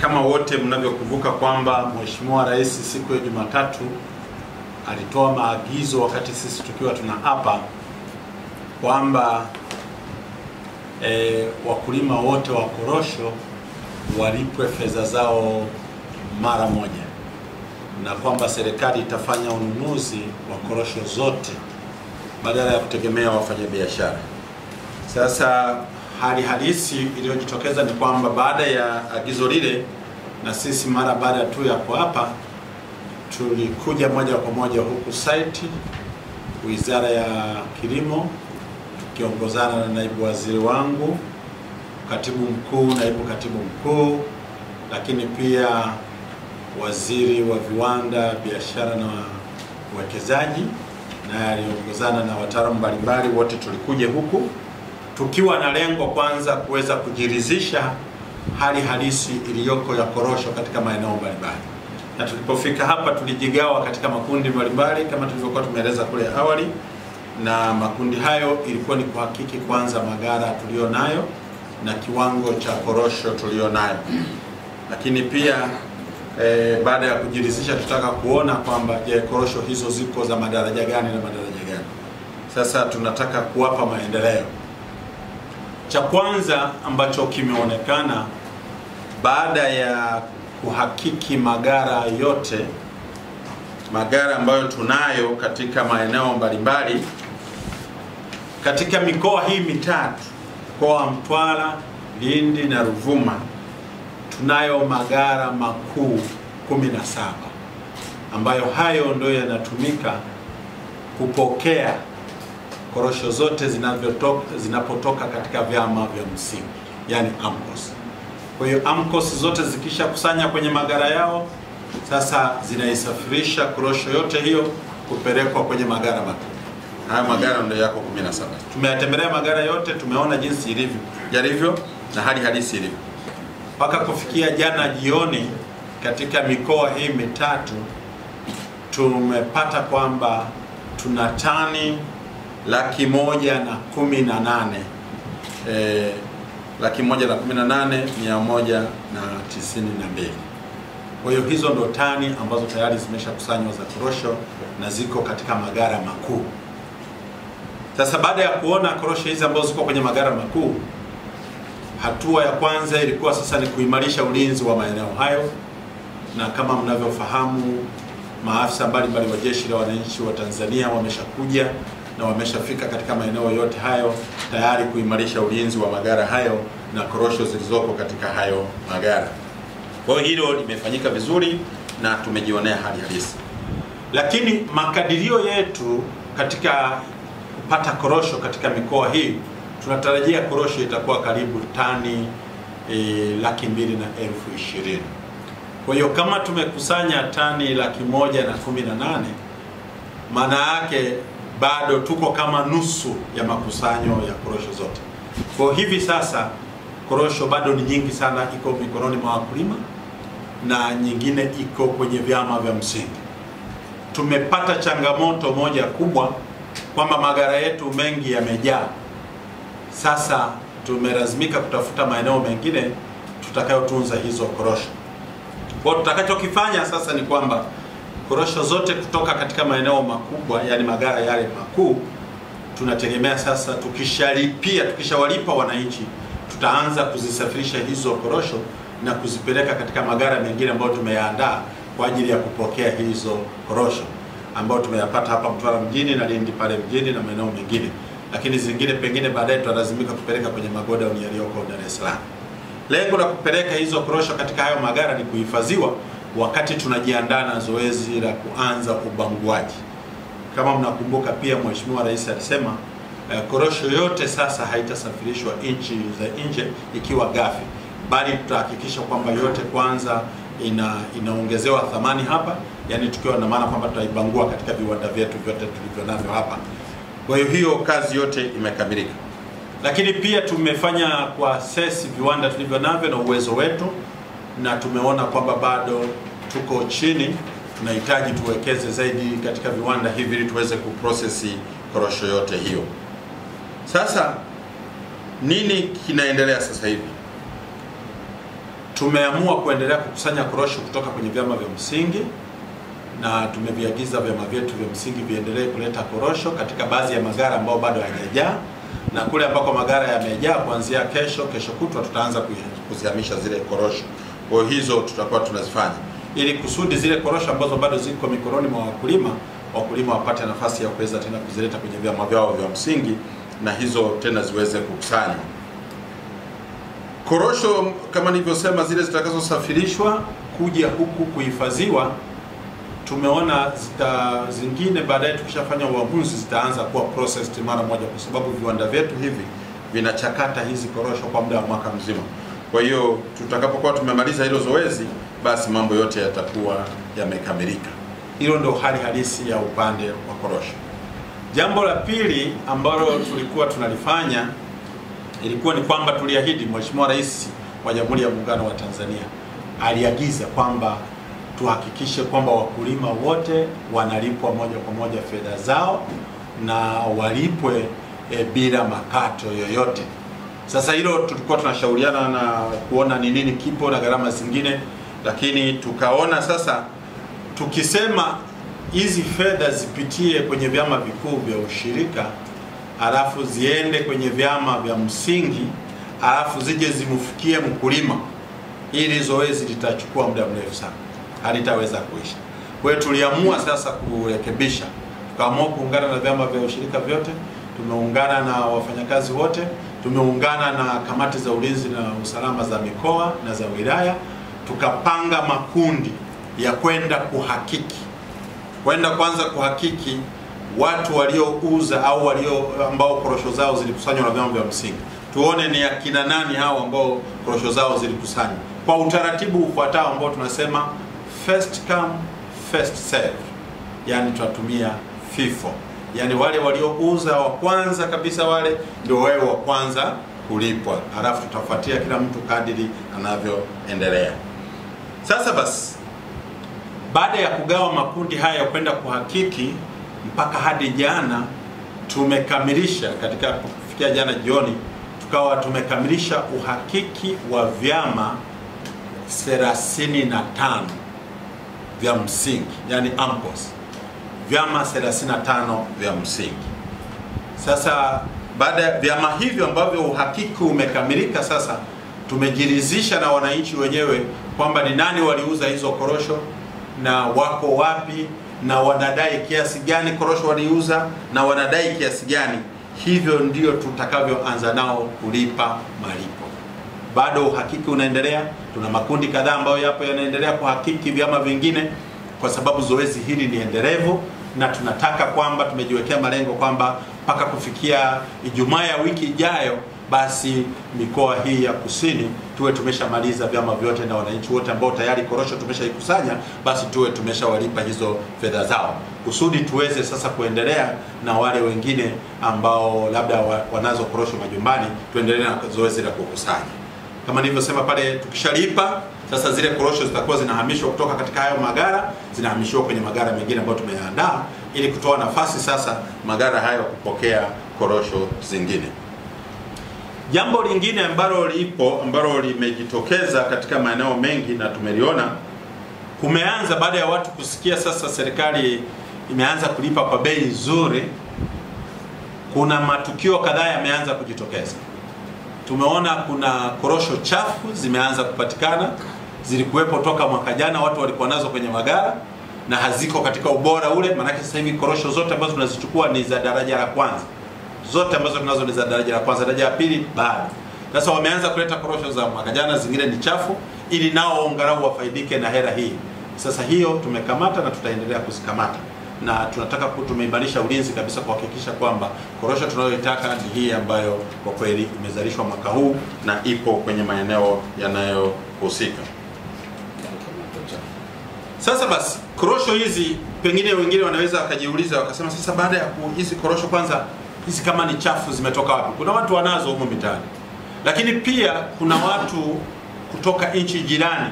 Kama wote mnavyokumbuka kwamba Mheshimiwa Rais siku ya Jumatatu alitoa maagizo wakati sisi tukiwa tuna hapa kwamba e, wakulima wote wa korosho walipwe fedha zao mara moja na kwamba serikali itafanya ununuzi wa korosho zote badala ya kutegemea wafanyabiashara. Sasa hali halisi iliyojitokeza ni kwamba baada ya agizo lile, na sisi mara baada tu ya kuapa, tulikuja moja kwa moja huku site Wizara ya Kilimo tukiongozana na naibu waziri wangu, katibu mkuu, naibu katibu mkuu, lakini pia waziri wa viwanda, biashara na uwekezaji, naye aliongozana na wataalamu mbalimbali. Wote tulikuja huku tukiwa na lengo kwanza kuweza kujiridhisha hali halisi iliyoko ya korosho katika maeneo mbalimbali, na tulipofika hapa tulijigawa katika makundi mbalimbali kama tulivyokuwa tumeeleza kule awali, na makundi hayo ilikuwa ni kuhakiki kwanza magara tuliyo nayo na kiwango cha korosho tuliyo nayo, lakini pia e, baada ya kujiridhisha tutaka kuona kwamba je, korosho hizo ziko za madaraja gani na madaraja gani. Sasa tunataka kuwapa maendeleo cha kwanza ambacho kimeonekana baada ya kuhakiki magara yote, magara ambayo tunayo katika maeneo mbalimbali katika mikoa hii mitatu, mkoa wa Mtwara, Lindi na Ruvuma, tunayo magara makuu 17 ambayo hayo ndio yanatumika kupokea korosho zote zinavyotoka zinapotoka katika vyama vya msingi yani AMCOS. Kwa hiyo AMCOS zote zikishakusanya kwenye magara yao, sasa zinaisafirisha korosho yote hiyo kupelekwa kwenye magara makuu. Haya magara ndio yako 17. Tumeyatembelea magara yote, tumeona jinsi ilivyo yalivyo na hali halisi ilivyo. Mpaka kufikia jana jioni, katika mikoa hii mitatu tumepata kwamba tuna tani laki moja na kumi na nane e, laki moja na kumi na nane mia moja na tisini na mbili. Kwa hiyo hizo ndo tani ambazo tayari zimeshakusanywa za korosho na ziko katika magara makuu. Sasa baada ya kuona korosho hizi ambazo ziko kwenye magara makuu, hatua ya kwanza ilikuwa sasa ni kuimarisha ulinzi wa maeneo hayo, na kama mnavyofahamu maafisa mbalimbali wa Jeshi la Wananchi wa Tanzania wameshakuja na wameshafika katika maeneo yote hayo tayari kuimarisha ulinzi wa magara hayo na korosho zilizopo katika hayo magara. Kwa hiyo hilo limefanyika vizuri na tumejionea hali halisi, lakini makadirio yetu katika kupata korosho katika mikoa hii tunatarajia korosho itakuwa karibu tani e, laki mbili na elfu ishirini. Kwa hiyo kama tumekusanya tani laki moja na kumi na nane maana yake bado tuko kama nusu ya makusanyo ya korosho zote. Kwa hivi sasa korosho bado ni nyingi sana, iko mikononi mwa wakulima na nyingine iko kwenye vyama vya msingi. Tumepata changamoto moja kubwa kwamba magara yetu mengi yamejaa. Sasa tumelazimika kutafuta maeneo mengine tutakayotunza hizo korosho. Kwa tutakachokifanya sasa ni kwamba korosho zote kutoka katika maeneo makubwa, yani magara yale makuu, tunategemea sasa, tukishalipia tukishawalipa wananchi, tutaanza kuzisafirisha hizo korosho na kuzipeleka katika magara mengine ambayo tumeyaandaa kwa ajili ya kupokea hizo korosho ambayo tumeyapata hapa Mtwara mjini na Lindi pale mjini na maeneo mengine, lakini zingine pengine baadaye tutalazimika kupeleka kwenye magodauni yaliyoko Dar es Salaam. Lengo la kupeleka hizo korosho katika hayo magara ni kuhifadhiwa wakati tunajiandaa na zoezi la kuanza ubanguaji. Kama mnakumbuka, pia Mheshimiwa Rais alisema eh, korosho yote sasa haitasafirishwa nchi za nje ikiwa ghafi, bali tutahakikisha kwamba yote kwanza ina inaongezewa thamani hapa, yani tukiwa na maana kwamba tutaibangua katika viwanda vyetu vyote tulivyo navyo hapa. Kwa hiyo hiyo kazi yote imekamilika, lakini pia tumefanya kuasesi viwanda tulivyo navyo na uwezo wetu na tumeona kwamba bado tuko chini, tunahitaji tuwekeze zaidi katika viwanda hivi ili tuweze kuprocess korosho yote hiyo. Sasa nini kinaendelea sasa hivi? tumeamua kuendelea kukusanya korosho kutoka kwenye vyama vya msingi na tumeviagiza vyama vyetu vya msingi viendelee kuleta korosho katika baadhi ya magara ambayo bado hayajajaa, na kule ambako magara yamejaa, kuanzia kesho, kesho kutwa tutaanza kuzihamisha zile korosho. Kwa hizo tutakuwa tunazifanya ili kusudi zile korosho ambazo bado ziko mikononi mwa wakulima, wakulima wapate nafasi ya kuweza tena kuzileta kwenye vyama vyao vya msingi na hizo tena ziweze kukusanywa. Korosho kama nilivyosema, zile zitakazosafirishwa kuja huku kuhifadhiwa tumeona zita zingine baadaye tukishafanya uamuzi zitaanza kuwa processed mara moja, kwa sababu viwanda vyetu hivi vinachakata hizi korosho kwa muda wa mwaka mzima. Kwa hiyo tutakapokuwa tumemaliza hilo zoezi, basi mambo yote yatakuwa yamekamilika. Hilo ndio hali halisi ya upande wa korosho. Jambo la pili ambalo tulikuwa tunalifanya ilikuwa ni kwamba tuliahidi, Mheshimiwa Rais wa Jamhuri ya Muungano wa Tanzania aliagiza kwamba tuhakikishe kwamba wakulima wote wanalipwa moja kwa moja fedha zao na walipwe e, bila makato yoyote. Sasa hilo tulikuwa tunashauriana na kuona ni nini kipo na gharama zingine, lakini tukaona sasa tukisema hizi fedha zipitie kwenye vyama vikuu vya ushirika alafu ziende kwenye vyama vya msingi alafu zije zimfikie mkulima, ili zoezi litachukua muda mrefu sana halitaweza kuisha. Kwa hiyo tuliamua sasa kurekebisha, tukaamua kuungana na vyama vya ushirika vyote, tumeungana na wafanyakazi wote, tumeungana na kamati za ulinzi na usalama za mikoa na za wilaya, tukapanga makundi ya kwenda kuhakiki, kwenda kwanza kuhakiki watu waliouza au walio ambao korosho zao zilikusanywa na vyama vya msingi, tuone ni akina nani hao ambao korosho zao zilikusanywa. Kwa utaratibu ufuatao ambao tunasema first come first serve, yani tunatumia FIFO, yani wale waliouza wa kwanza kabisa wale ndio wewe wa kwanza kulipwa, halafu tutafuatia kila mtu kadiri anavyoendelea. Sasa basi, baada ya kugawa makundi haya kwenda kuhakiki, mpaka hadi jana tumekamilisha, katika kufikia jana jioni, tukawa tumekamilisha uhakiki wa vyama 35 vya msingi yani AMCOS, vyama 35 vya msingi. Sasa baada ya vyama hivyo ambavyo uhakiki umekamilika, sasa tumejiridhisha na wananchi wenyewe kwamba ni nani waliuza hizo korosho na wako wapi na wanadai kiasi gani korosho waliuza na wanadai kiasi gani. Hivyo ndio tutakavyoanza nao kulipa malipo. Bado uhakiki unaendelea. Tuna makundi kadhaa ambayo yapo yanaendelea kuhakiki vyama vingine, kwa sababu zoezi hili ni endelevu, na tunataka kwamba tumejiwekea malengo kwamba mpaka kufikia Ijumaa ya wiki ijayo, basi mikoa hii ya kusini tuwe tumeshamaliza vyama vyote na wananchi wote ambao tayari korosho tumeshaikusanya, basi tuwe tumeshawalipa hizo fedha zao, kusudi tuweze sasa kuendelea na wale wengine ambao labda wanazo korosho majumbani, tuendelee na zoezi la kukusanya kama nilivyosema pale, tukishalipa sasa, zile korosho zitakuwa zinahamishwa kutoka katika hayo magara, zinahamishiwa kwenye magara mengine ambayo tumeandaa ili kutoa nafasi sasa magara hayo kupokea korosho zingine. Jambo lingine ambalo lipo ambalo limejitokeza katika maeneo mengi na tumeliona, kumeanza baada ya watu kusikia sasa serikali imeanza kulipa kwa bei nzuri, kuna matukio kadhaa yameanza kujitokeza tumeona kuna korosho chafu zimeanza kupatikana, zilikuwepo toka mwaka jana, watu walikuwa nazo kwenye magara na haziko katika ubora ule. Maanake sasa hivi korosho zote ambazo tunazichukua ni za daraja la kwanza, zote ambazo tunazo ni za daraja la kwanza, daraja la pili bado. Sasa wameanza kuleta korosho za mwaka jana, zingine ni chafu, ili nao angalau wafaidike na hera hii. Sasa hiyo tumekamata na tutaendelea kuzikamata na tunataka tumeimarisha ulinzi kabisa kuhakikisha kwamba korosho tunayoitaka ni hii ambayo kwa kweli imezalishwa mwaka huu na ipo kwenye maeneo yanayohusika. Sasa basi, korosho hizi pengine wengine wanaweza wakajiuliza wakasema, sasa baada ya hizi korosho kwanza, hizi kama ni chafu zimetoka wapi? Kuna watu wanazo humo mitaani, lakini pia kuna watu kutoka nchi jirani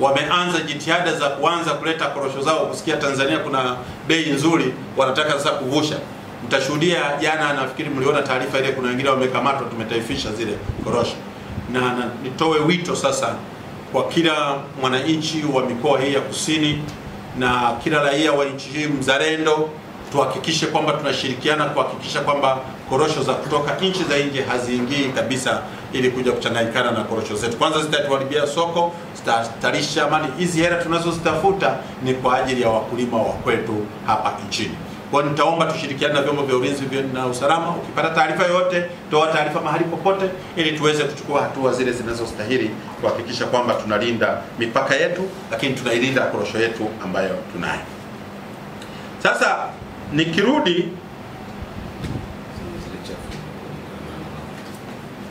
wameanza jitihada za kuanza kuleta korosho zao, kusikia Tanzania kuna bei nzuri, wanataka sasa kuvusha. Mtashuhudia jana, nafikiri mliona taarifa ile, kuna wengine wamekamatwa, tumetaifisha zile korosho na, na nitoe wito sasa kwa kila mwananchi wa mikoa hii ya kusini na kila raia wa nchi hii mzalendo, tuhakikishe kwamba tunashirikiana kuhakikisha kwamba korosho za kutoka nchi za nje haziingii kabisa, ili kuja kuchanganyikana na korosho zetu. Kwanza zitatuharibia soko, zitahatarisha amani. Hizi hela tunazozitafuta ni kwa ajili ya wakulima wa kwetu hapa nchini. Kwa nitaomba tushirikiane na vyombo vya ulinzi na usalama. Ukipata taarifa yoyote, toa taarifa mahali popote, ili tuweze kuchukua hatua zile zinazostahili kuhakikisha kwamba tunalinda mipaka yetu, lakini tunailinda korosho yetu ambayo tunayo. Sasa nikirudi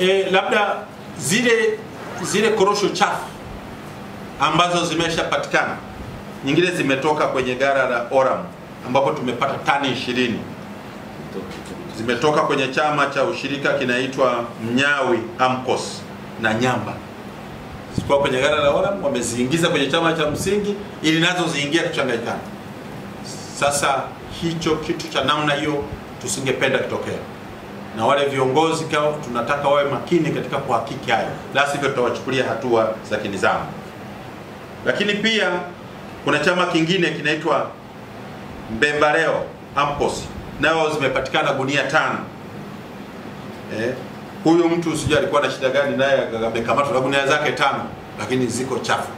e, labda zile zile korosho chafu ambazo zimeshapatikana, nyingine zimetoka kwenye gara la Oram ambapo tumepata tani ishirini zimetoka kwenye chama cha ushirika kinaitwa Mnyawi AMCOS na Nyamba, zilikuwa kwenye gara la Oram, wameziingiza kwenye chama cha msingi ili nazo ziingie kuchanganyikana. Sasa hicho kitu cha namna hiyo tusingependa kitokea, na wale viongozi kao tunataka wawe makini katika kuhakiki hayo, la sivyo tutawachukulia hatua za kinizamu. Lakini pia kuna chama kingine kinaitwa Mbemba leo AMCOS nao zimepatikana gunia tano. Eh, huyu mtu sijui alikuwa na shida gani, naye amekamatwa na gunia zake tano, lakini ziko chafu.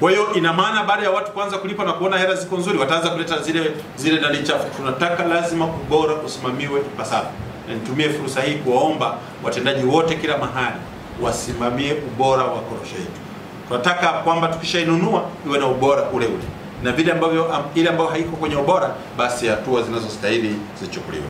Kwa hiyo ina maana baada ya watu kuanza kulipa na kuona hela ziko nzuri, wataanza kuleta zile zile ndani chafu. Tunataka lazima ubora usimamiwe ipasavyo, nitumie fursa hii kuwaomba watendaji wote kila mahali wasimamie ubora wa korosho yetu. Tunataka kwamba tukishainunua iwe na ubora ule ule na vile ambavyo ile ambayo haiko kwenye ubora, basi hatua zinazostahili zichukuliwe.